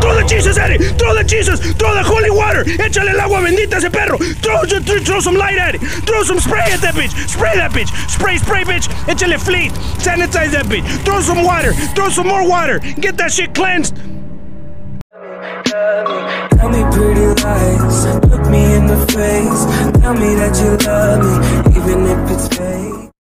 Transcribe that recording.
Throw the Jesus at it. Throw the Jesus. Throw the holy water. Échale el agua bendita a ese perro. Throw, throw, throw some light at it. Throw some spray at that bitch. Spray that bitch. Spray, spray, bitch. Échale Flit. Sanitize that bitch. Throw some water. Throw some more water. Get that shit cleansed. Tell me pretty lies, look me in the face. Tell me that you love me,